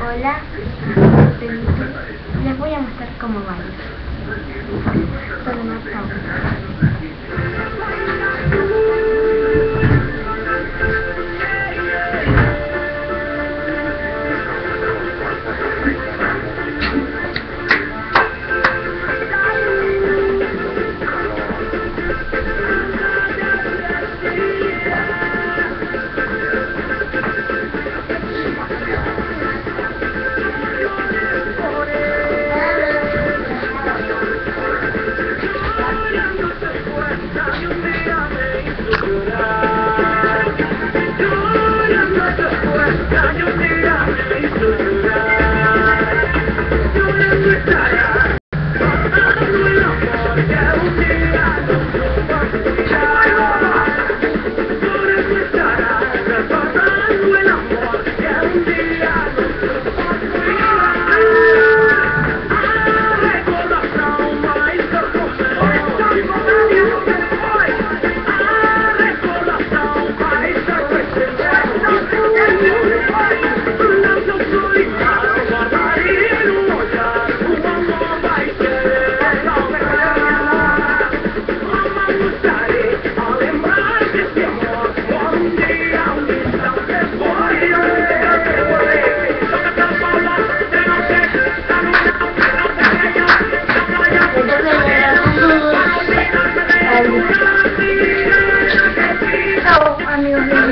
Hola, les voy a mostrar cómo bailo. Can you see? Ambil.